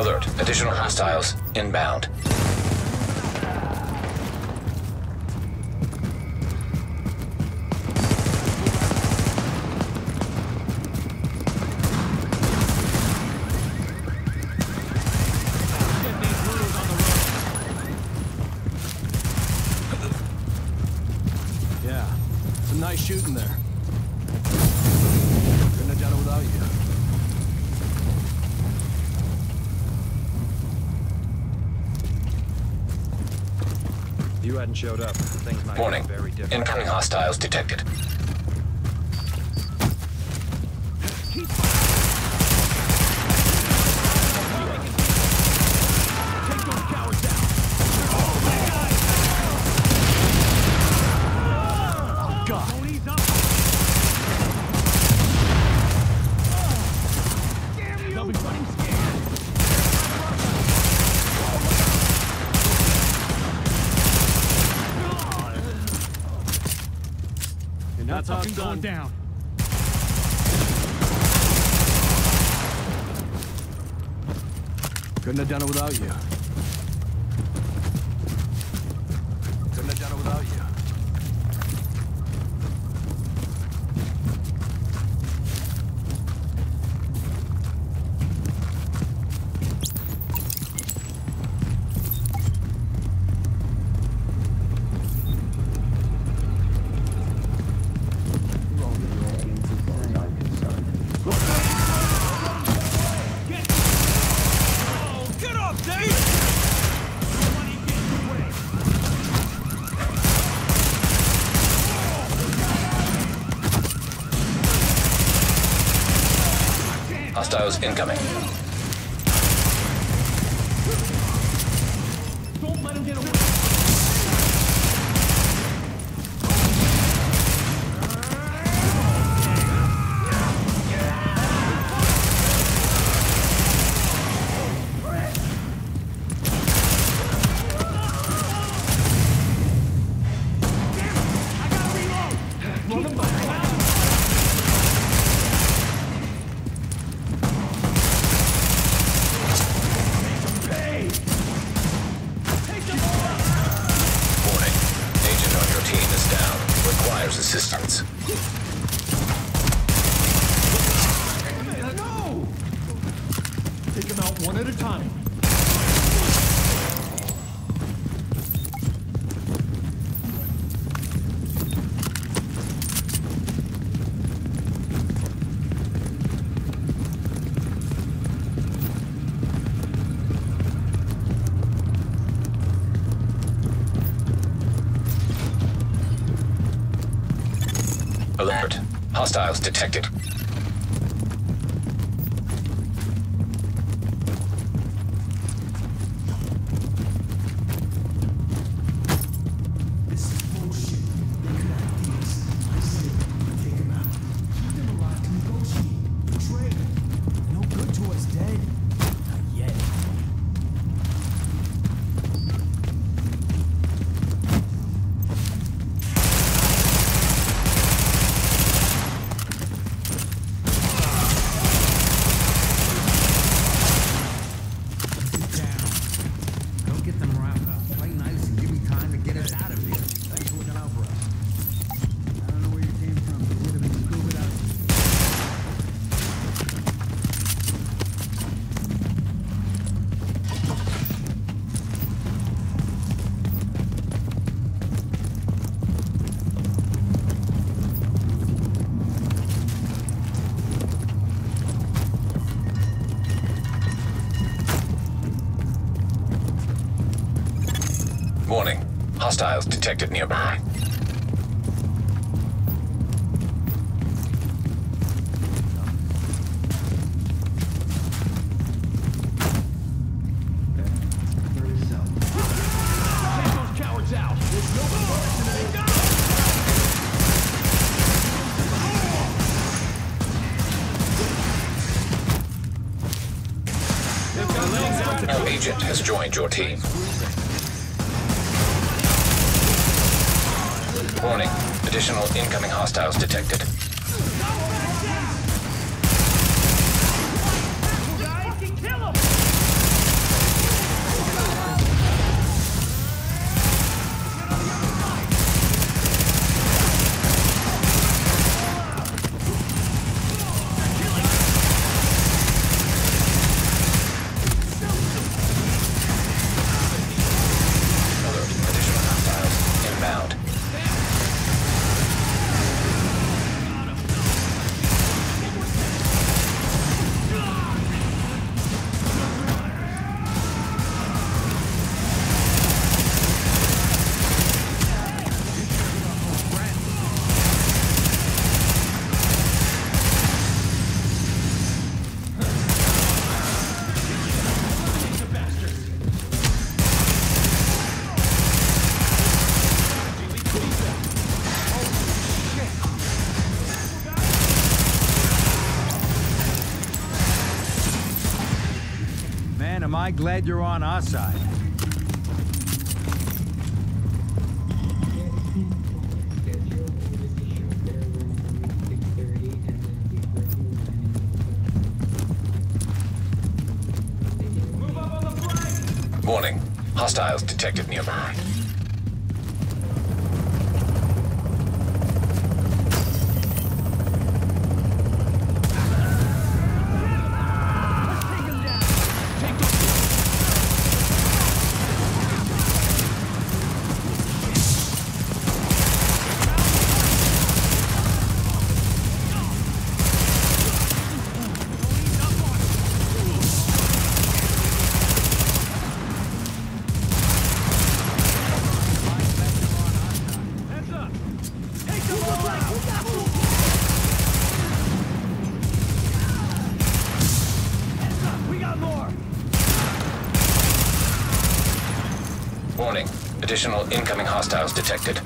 Alert. Additional hostiles inbound. you hadn't showed up, things might Warning. be very different. Incoming hostiles detected. You're not fucking going down. Couldn't have done it without you. Couldn't have done it without you. Hostiles incoming. Alert. Hostiles detected. Hostiles detected nearby. Our agent has joined your team. Warning, additional incoming hostiles detected. Man, am I glad you're on our side. Warning. Hostiles detected nearby. Additional incoming hostiles detected.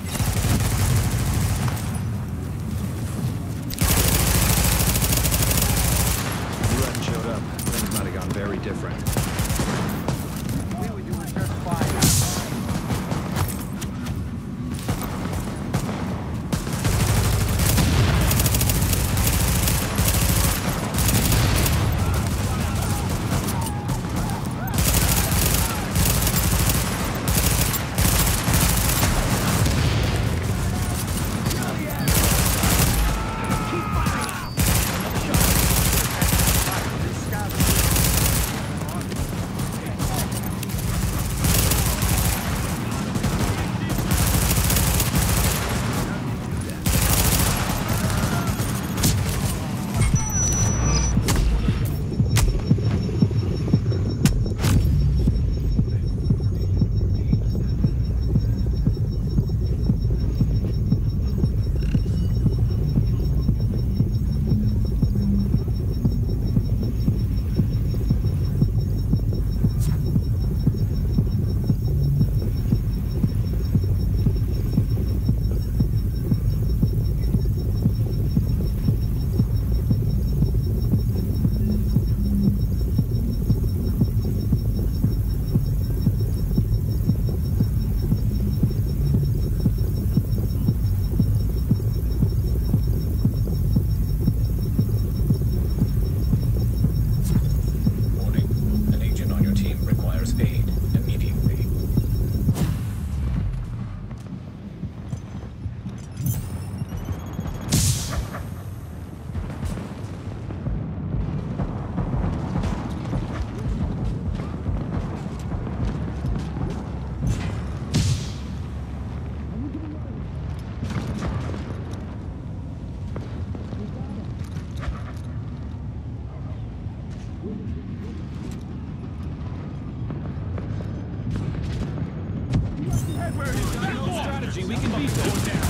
we can beat them.